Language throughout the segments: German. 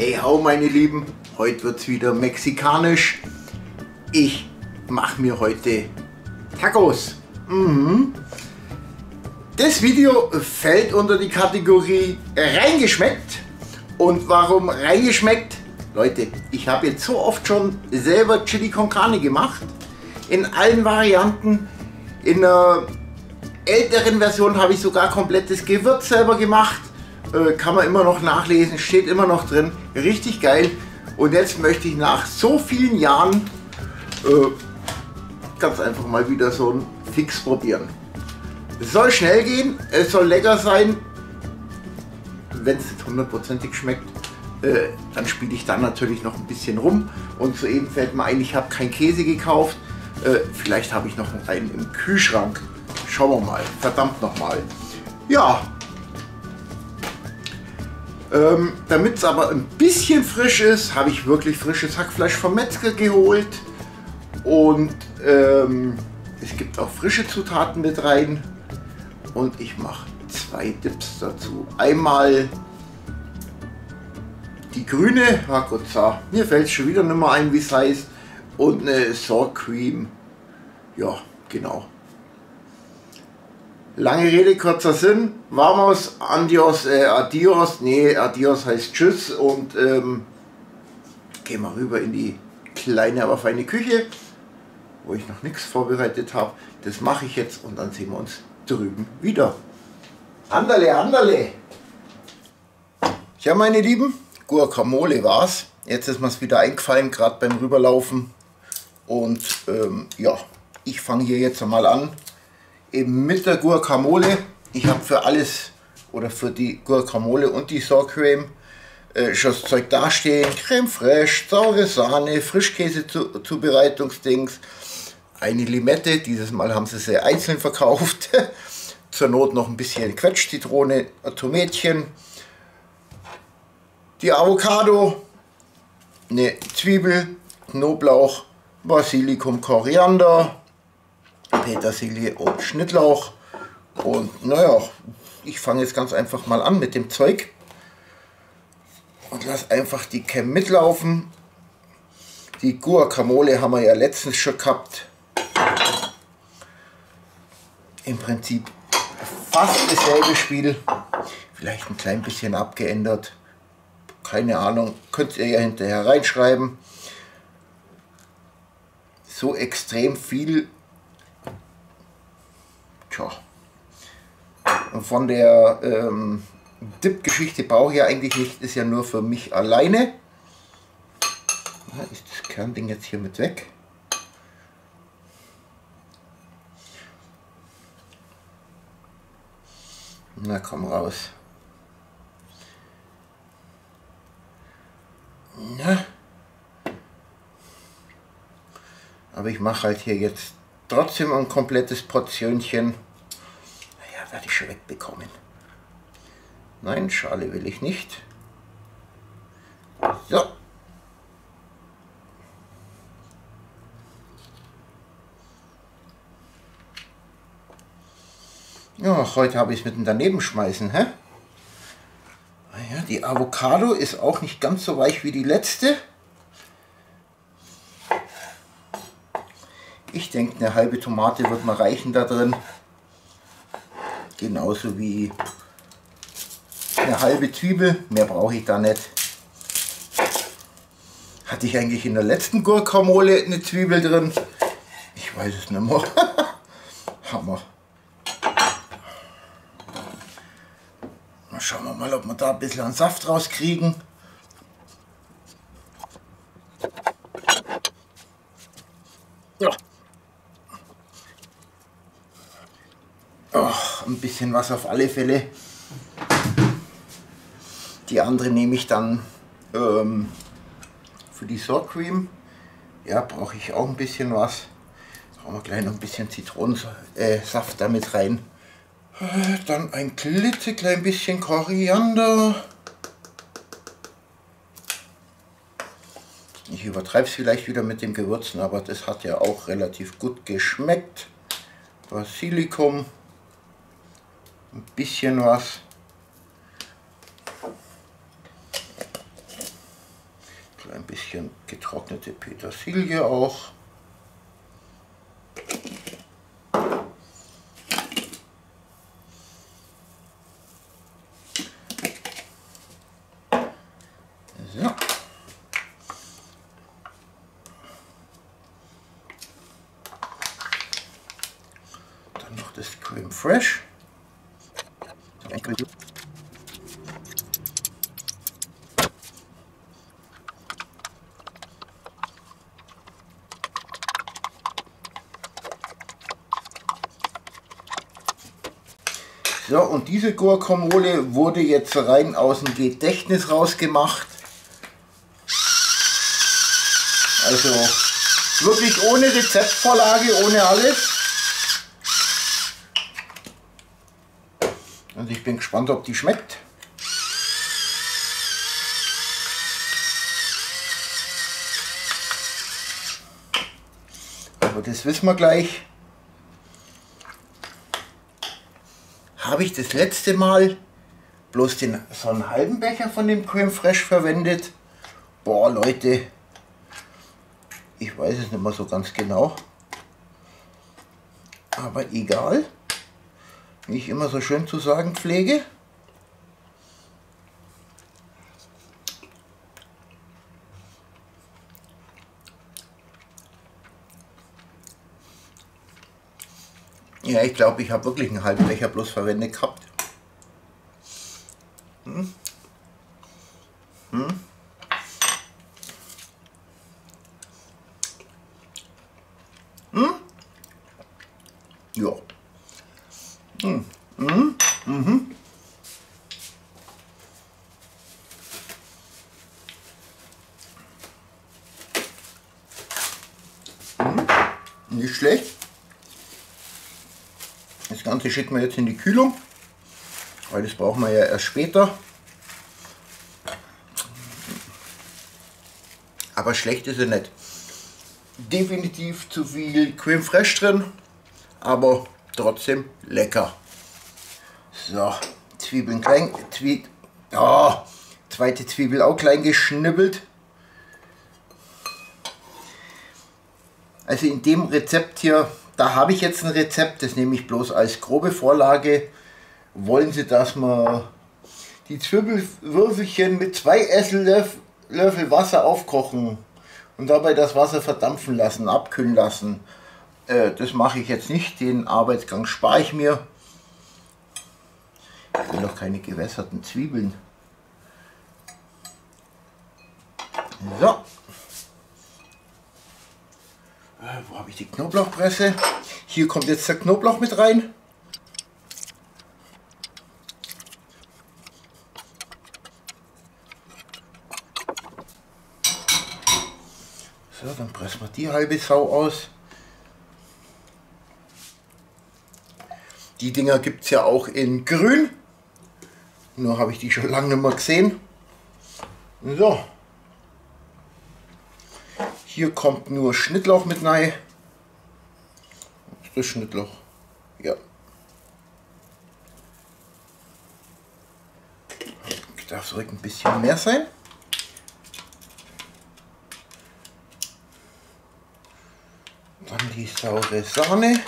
Hey hau meine Lieben, heute wird es wieder mexikanisch. Ich mache mir heute Tacos. Mhm. Das Video fällt unter die Kategorie reingeschmeckt. Und warum reingeschmeckt? Leute, ich habe jetzt so oft schon selber Chili con Carne gemacht. In allen Varianten. In einer älteren Version habe ich sogar komplettes Gewürz selber gemacht. Äh, kann man immer noch nachlesen, steht immer noch drin. Richtig geil. Und jetzt möchte ich nach so vielen Jahren äh, ganz einfach mal wieder so ein Fix probieren. Es soll schnell gehen, es soll lecker sein. Wenn es hundertprozentig schmeckt, äh, dann spiele ich dann natürlich noch ein bisschen rum. Und soeben fällt mir ein, ich habe keinen Käse gekauft. Äh, vielleicht habe ich noch einen im Kühlschrank. Schauen wir mal. Verdammt nochmal. Ja, ähm, Damit es aber ein bisschen frisch ist, habe ich wirklich frisches Hackfleisch vom Metzger geholt. Und ähm, es gibt auch frische Zutaten mit rein. Und ich mache zwei Dips dazu. Einmal die grüne, Gott, mir fällt schon wieder nicht mehr ein, wie es heißt. Und eine Sour Cream. Ja, genau. Lange Rede, kurzer Sinn. Vamos, adios, äh, adios. Nee, adios heißt Tschüss. Und ähm, gehen wir rüber in die kleine, aber feine Küche, wo ich noch nichts vorbereitet habe. Das mache ich jetzt und dann sehen wir uns drüben wieder. Anderle, anderle. Ja, meine Lieben, Guacamole war's. Jetzt ist mir es wieder eingefallen, gerade beim Rüberlaufen. Und ähm, ja, ich fange hier jetzt einmal an eben mit der Guacamole. Ich habe für alles oder für die Guacamole und die Sour Cream äh, schon das Zeug dastehen. Creme fraiche, saure Sahne, Frischkäse zu, Zubereitungsdings, eine Limette, dieses Mal haben sie sie einzeln verkauft. Zur Not noch ein bisschen Quetschzitrone, Tomätchen, die Avocado, eine Zwiebel, Knoblauch, Basilikum, Koriander, Petersilie und Schnittlauch. Und naja, ich fange jetzt ganz einfach mal an mit dem Zeug. Und lasse einfach die Cam mitlaufen. Die Guacamole haben wir ja letztens schon gehabt. Im Prinzip fast dasselbe Spiel. Vielleicht ein klein bisschen abgeändert. Keine Ahnung, könnt ihr ja hinterher reinschreiben. So extrem viel Tja. Von der ähm, Dip-Geschichte brauche ich ja eigentlich nicht, ist ja nur für mich alleine. Na, ist das Kernding jetzt hier mit weg? Na komm raus. Na. Aber ich mache halt hier jetzt trotzdem ein komplettes Portionchen werde ich schon wegbekommen. Nein, Schale will ich nicht. So. Ja, heute habe ich es mit dem daneben schmeißen, hä? Naja, die Avocado ist auch nicht ganz so weich wie die letzte. Ich denke, eine halbe Tomate wird mal reichen da drin. Genauso wie eine halbe Zwiebel, mehr brauche ich da nicht. Hatte ich eigentlich in der letzten Guacamole eine Zwiebel drin? Ich weiß es nicht mehr. Hammer. Mal schauen wir mal, ob wir da ein bisschen Saft rauskriegen. ein bisschen was auf alle Fälle. Die andere nehme ich dann ähm, für die Sour Cream. Ja, brauche ich auch ein bisschen was. Brauchen wir gleich noch ein bisschen Zitronensaft äh, damit rein. Äh, dann ein klitzeklein bisschen Koriander. Ich übertreibe es vielleicht wieder mit dem Gewürzen, aber das hat ja auch relativ gut geschmeckt. Basilikum ein bisschen was. Ein bisschen getrocknete Petersilie auch. So, und diese Guacamole wurde jetzt rein aus dem Gedächtnis rausgemacht. Also wirklich ohne Rezeptvorlage, ohne alles. Und ich bin gespannt, ob die schmeckt. Aber das wissen wir gleich. Habe ich das letzte Mal bloß den, so einen halben Becher von dem Creme Fraiche verwendet. Boah, Leute, ich weiß es nicht mehr so ganz genau. Aber egal, wie ich immer so schön zu sagen pflege. Ja, ich glaube, ich habe wirklich einen halben Becher bloß verwendet gehabt. Hm? Hm? Hm? Ja. Hm. Mhm. Mhm. Hm. Nicht schlecht. Ganze schicken wir jetzt in die Kühlung, weil das brauchen wir ja erst später. Aber schlecht ist er nicht. Definitiv zu viel Creme Fraiche drin, aber trotzdem lecker. So, Zwiebeln klein, Zwie oh, zweite Zwiebel auch klein geschnibbelt. Also in dem Rezept hier da habe ich jetzt ein Rezept, das nehme ich bloß als grobe Vorlage. Wollen Sie, dass wir die Zwiebelwürfelchen mit zwei Esslöffel Wasser aufkochen und dabei das Wasser verdampfen lassen, abkühlen lassen. Äh, das mache ich jetzt nicht, den Arbeitsgang spare ich mir. Ich will noch keine gewässerten Zwiebeln. So, äh, wo habe ich die Knoblauchpresse? Hier kommt jetzt der Knoblauch mit rein. So, dann pressen wir die halbe Sau aus. Die Dinger gibt es ja auch in grün. Nur habe ich die schon lange nicht mehr gesehen. So, hier kommt nur Schnittlauch mit rein. Das Schnittlauch. Ja. Darf ruhig ein bisschen mehr sein. Dann die saure Sahne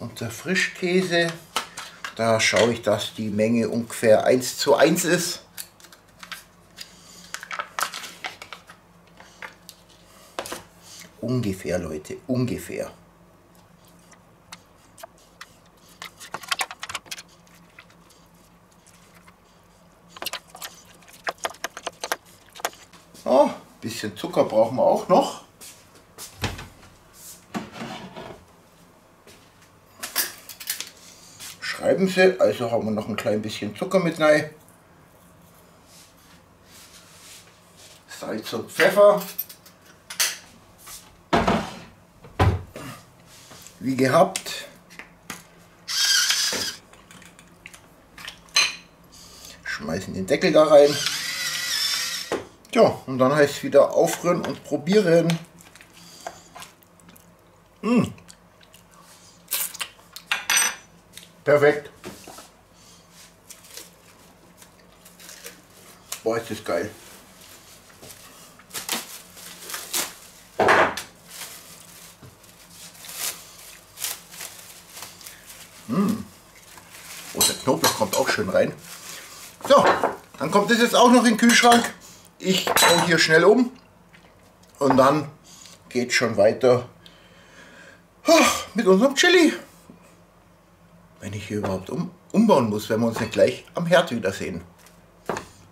und der Frischkäse. Da schaue ich, dass die Menge ungefähr 1 zu 1 ist. Ungefähr, Leute, ungefähr. Oh, bisschen Zucker brauchen wir auch noch. Schreiben Sie, also haben wir noch ein klein bisschen Zucker mit rein. Salz und Pfeffer. Wie gehabt. Schmeißen den Deckel da rein. Ja, und dann heißt es wieder aufrühren und probieren. Mmh. Perfekt. Boah, ist das geil. Mmh. Oh, der Knoblauch kommt auch schön rein. So, dann kommt das jetzt auch noch in den Kühlschrank. Ich baue hier schnell um und dann geht schon weiter mit unserem Chili. Wenn ich hier überhaupt um, umbauen muss, wenn wir uns nicht gleich am Herd wiedersehen.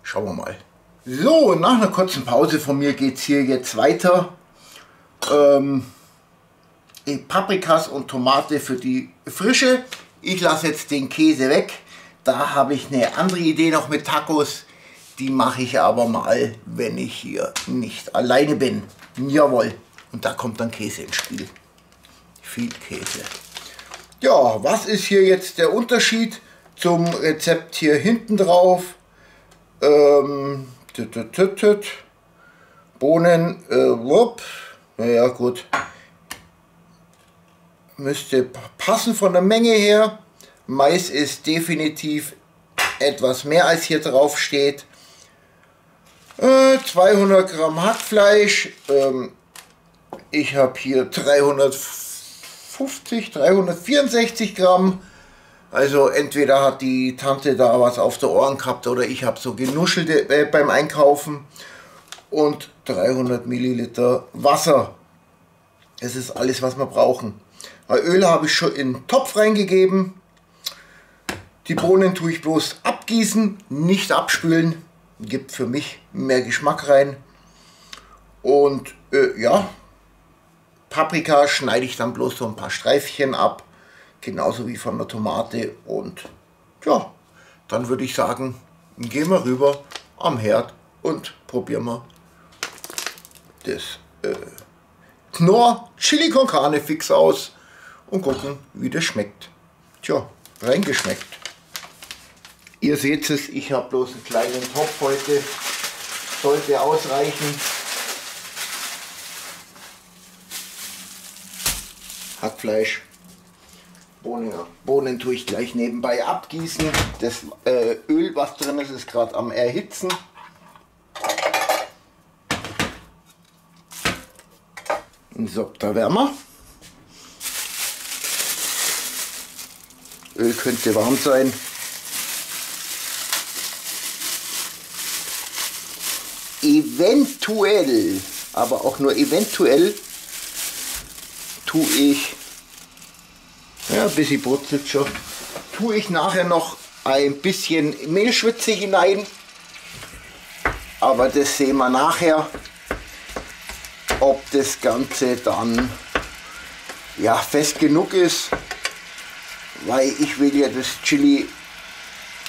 Schauen wir mal. So, nach einer kurzen Pause von mir geht es hier jetzt weiter. Ähm, Paprikas und Tomate für die Frische. Ich lasse jetzt den Käse weg. Da habe ich eine andere Idee noch mit Tacos. Die mache ich aber mal, wenn ich hier nicht alleine bin. Jawohl. Und da kommt dann Käse ins Spiel. Viel Käse. Ja, was ist hier jetzt der Unterschied zum Rezept hier hinten drauf? Ähm, tüt, tüt, tüt, Bohnen, äh, wupp. Naja, gut. Müsste passen von der Menge her. Mais ist definitiv etwas mehr als hier drauf steht. Äh, 200 Gramm Hackfleisch. Ähm, ich habe hier 350, 364 Gramm. Also entweder hat die Tante da was auf der Ohren gehabt oder ich habe so genuschelt äh, beim Einkaufen. Und 300 Milliliter Wasser. Das ist alles, was wir brauchen. Öl habe ich schon in den Topf reingegeben. Die Bohnen tue ich bloß abgießen, nicht abspülen. Gibt für mich mehr Geschmack rein. Und äh, ja, Paprika schneide ich dann bloß so ein paar Streifchen ab. Genauso wie von der Tomate. Und ja, dann würde ich sagen, gehen wir rüber am Herd und probieren wir das äh, Knorr Chili con Carne fix aus und gucken, wie das schmeckt. Tja, reingeschmeckt. Ihr seht es, ich habe bloß einen kleinen Topf heute. Sollte ausreichen. Hackfleisch. Bohnen, Bohnen tue ich gleich nebenbei abgießen. Das äh, Öl, was drin ist, ist gerade am Erhitzen. So, da wärmer. Öl könnte warm sein. Eventuell, aber auch nur eventuell, tue ich, ja, ein bisschen brutzelt schon, tue ich nachher noch ein bisschen Mehlschwitze hinein. Aber das sehen wir nachher, ob das Ganze dann ja, fest genug ist, weil ich will ja das Chili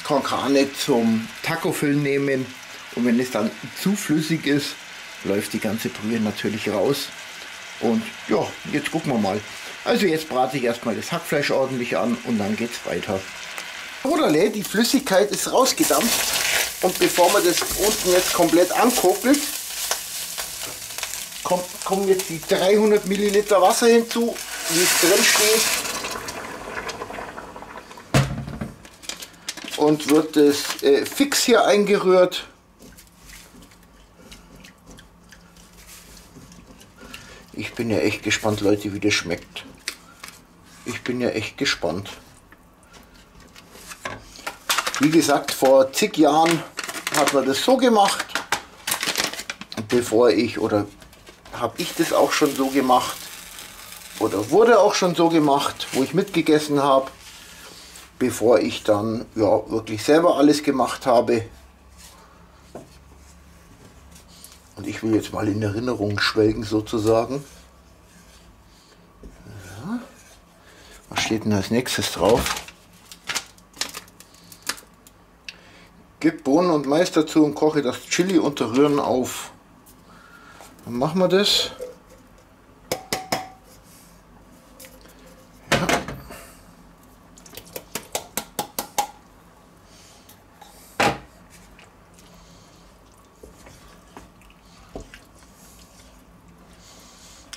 con Carne zum Taco füllen nehmen. Und wenn es dann zu flüssig ist, läuft die ganze Brühe natürlich raus. Und ja, jetzt gucken wir mal. Also jetzt brate ich erstmal das Hackfleisch ordentlich an und dann geht es weiter. Oderle, die Flüssigkeit ist rausgedampft. Und bevor man das unten jetzt komplett ankoppelt, kommt, kommen jetzt die 300 Milliliter Wasser hinzu, wie es drin steht. Und wird es äh, fix hier eingerührt. Ich bin ja echt gespannt, Leute, wie das schmeckt. Ich bin ja echt gespannt. Wie gesagt, vor zig Jahren hat man das so gemacht, bevor ich, oder habe ich das auch schon so gemacht, oder wurde auch schon so gemacht, wo ich mitgegessen habe, bevor ich dann ja wirklich selber alles gemacht habe. Und ich will jetzt mal in Erinnerung schwelgen sozusagen. Ja. Was steht denn als nächstes drauf? Gib Bohnen und Mais dazu und koche das Chili unter Rühren auf. Dann machen wir das.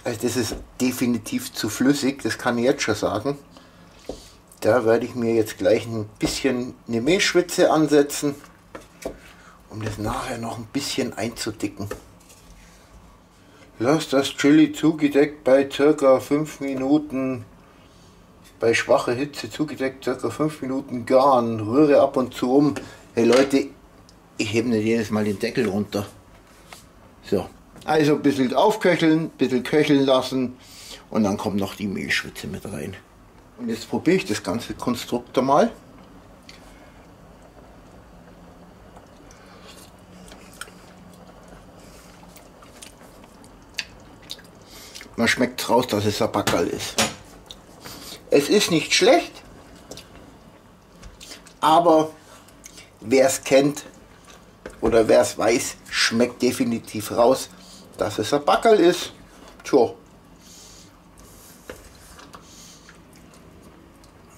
Also das ist definitiv zu flüssig, das kann ich jetzt schon sagen. Da werde ich mir jetzt gleich ein bisschen eine Mehlschwitze ansetzen, um das nachher noch ein bisschen einzudicken. Lass das Chili zugedeckt bei circa 5 Minuten bei schwacher Hitze zugedeckt, ca. 5 Minuten garen, rühre ab und zu um. Hey Leute, ich hebe nicht jedes Mal den Deckel runter. So, also ein bisschen aufköcheln, ein bisschen köcheln lassen und dann kommt noch die Mehlschwitze mit rein. Und jetzt probiere ich das ganze Konstrukt mal. Man schmeckt raus, dass es ein Backerl ist. Es ist nicht schlecht, aber wer es kennt oder wer es weiß, schmeckt definitiv raus, dass es ein Backerl ist. Tja.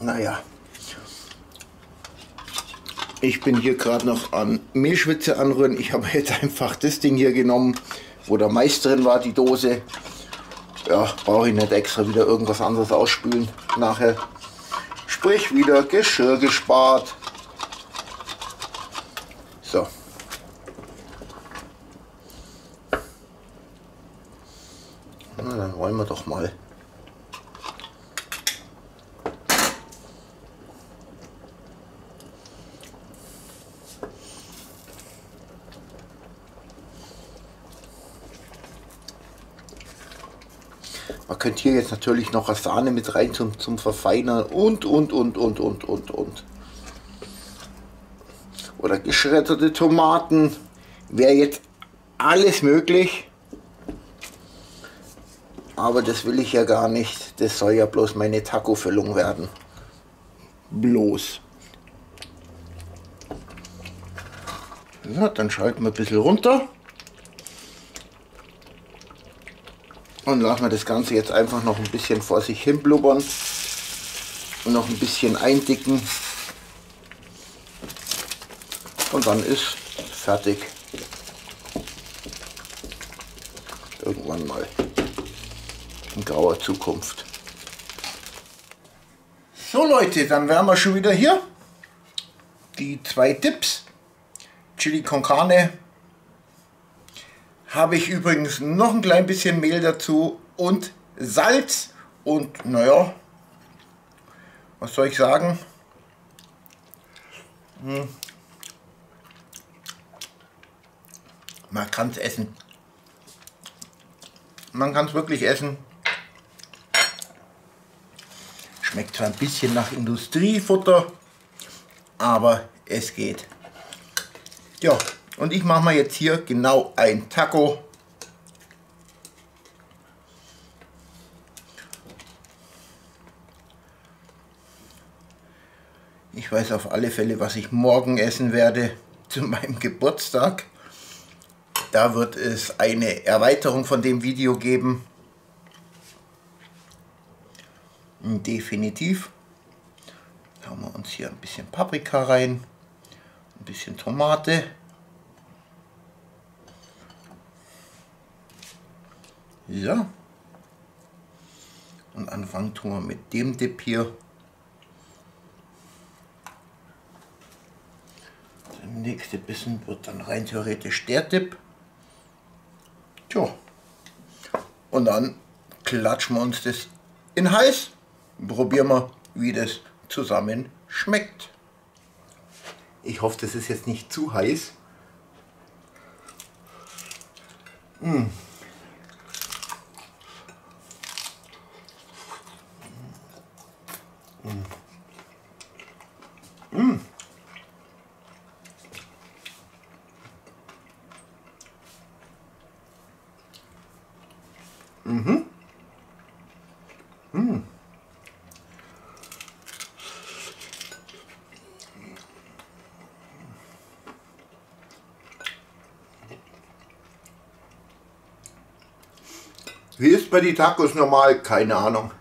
Naja. Ich bin hier gerade noch an Mehlschwitze anrühren. Ich habe jetzt einfach das Ding hier genommen, wo der Mais drin war, die Dose ja, brauche ich nicht extra wieder irgendwas anderes ausspülen nachher. Sprich wieder Geschirr gespart. So. Na, dann wollen wir doch mal. Man könnte hier jetzt natürlich noch eine Sahne mit rein zum, zum Verfeinern und, und, und, und, und, und, und. Oder geschredderte Tomaten. Wäre jetzt alles möglich. Aber das will ich ja gar nicht. Das soll ja bloß meine Taco-Füllung werden. Bloß. Ja, dann schalten wir ein bisschen runter. Und lassen wir das Ganze jetzt einfach noch ein bisschen vor sich hin blubbern und noch ein bisschen eindicken. Und dann ist fertig. Irgendwann mal in grauer Zukunft. So Leute, dann wären wir schon wieder hier. Die zwei Tipps. Chili con Carne habe ich übrigens noch ein klein bisschen Mehl dazu und Salz und naja, was soll ich sagen? Hm. Man kann es essen. Man kann es wirklich essen. Schmeckt zwar ein bisschen nach Industriefutter, aber es geht. Ja, und ich mache mal jetzt hier genau ein Taco. Ich weiß auf alle Fälle, was ich morgen essen werde zu meinem Geburtstag. Da wird es eine Erweiterung von dem Video geben. Definitiv. Haben wir uns hier ein bisschen Paprika rein, ein bisschen Tomate. Ja. Und anfangen tun wir mit dem Dip hier. Der nächste Bissen wird dann rein theoretisch der Dip. Tja. Und dann klatschen wir uns das in heiß. Probieren wir, wie das zusammen schmeckt. Ich hoffe, das ist jetzt nicht zu heiß. Mmh. Mm. Mhm. Mm. Wie ist bei die Tacos normal? Keine Ahnung.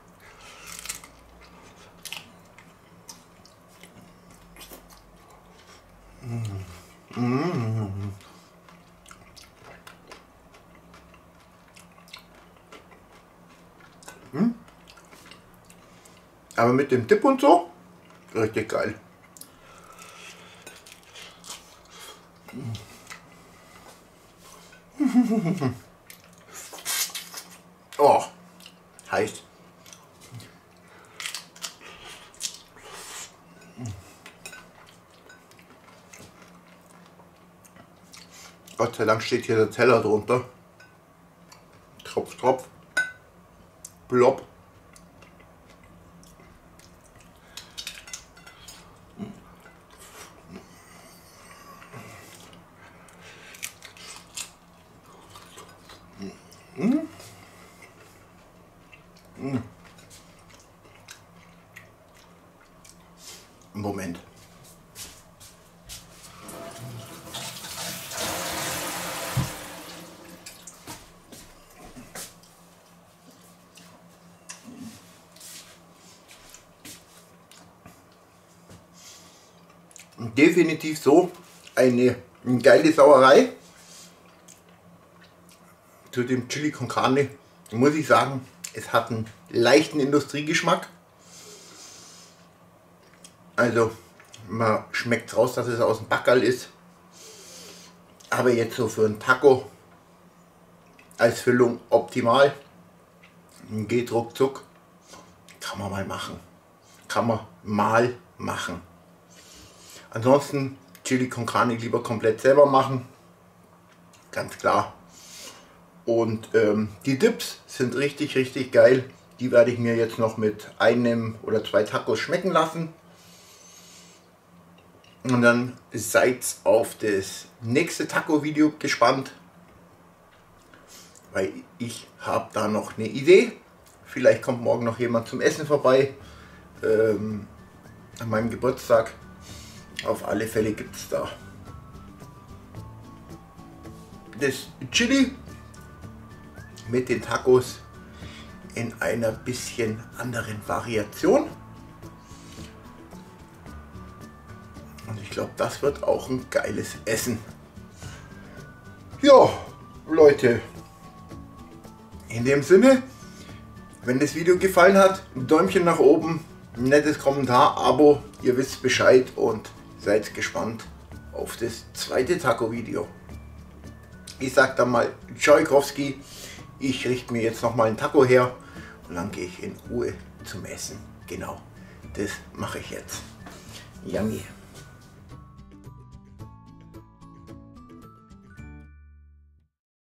mit dem Tipp und so. Richtig geil. oh, heiß. Gott sei Dank steht hier der Teller drunter. Tropf, Tropf. Blob. Moment. Definitiv so eine geile Sauerei. Zu dem Chili con Carne muss ich sagen, es hat einen leichten Industriegeschmack. Also man schmeckt raus, dass es aus dem Backerl ist. Aber jetzt so für ein Taco als Füllung optimal. Geht ruckzuck. Kann man mal machen. Kann man mal machen. Ansonsten Chili con Carne lieber komplett selber machen. Ganz klar. Und ähm, die Dips sind richtig, richtig geil. Die werde ich mir jetzt noch mit einem oder zwei Tacos schmecken lassen. Und dann seid auf das nächste Taco-Video gespannt, weil ich habe da noch eine Idee. Vielleicht kommt morgen noch jemand zum Essen vorbei ähm, an meinem Geburtstag. Auf alle Fälle gibt es da das Chili mit den Tacos in einer bisschen anderen Variation. Glaube, das wird auch ein geiles Essen. Ja, Leute. In dem Sinne, wenn das Video gefallen hat, ein Däumchen nach oben, ein nettes Kommentar, Abo, ihr wisst Bescheid und seid gespannt auf das zweite Taco-Video. Ich sag dann mal Tschojkowski, ich richte mir jetzt noch mal ein Taco her und dann gehe ich in Ruhe zum Essen. Genau, das mache ich jetzt. Yummy.